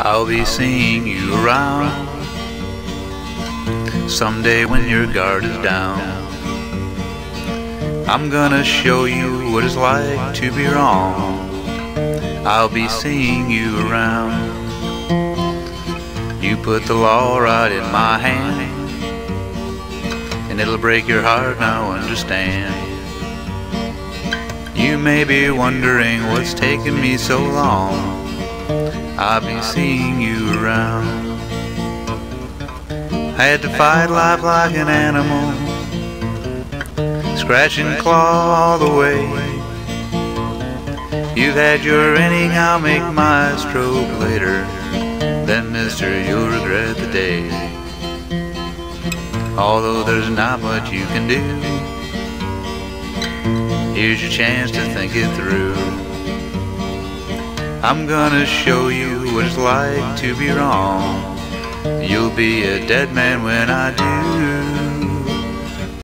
I'll be seeing you around someday when your guard is down. I'm gonna show you what it's like to be wrong. I'll be seeing you around. You put the law right in my hand, and it'll break your heart now. Understand? You may be wondering what's taking me so long. I'll be seeing you around. I had to fight life like an animal, scratch and claw all the way. You've had your inning, I'll make my stroke later. Then, mister, you'll regret the day. Although there's not much you can do, here's your chance to think it through. I'm gonna show you what it's like to be wrong. You'll be a dead man when I do.